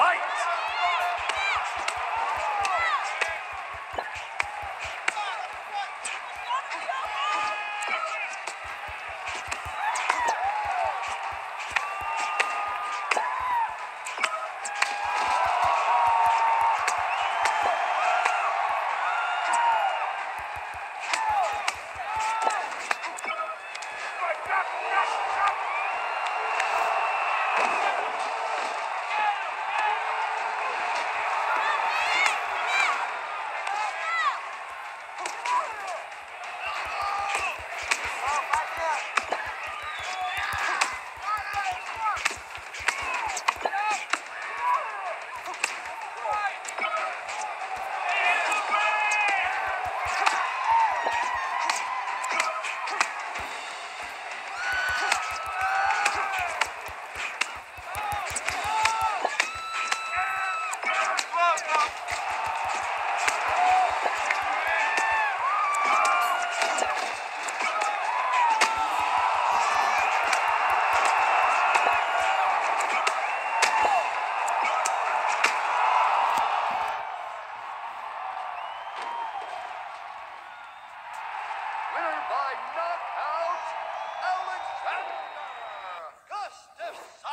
fight! winner by knockout, Alexander Gustafsson.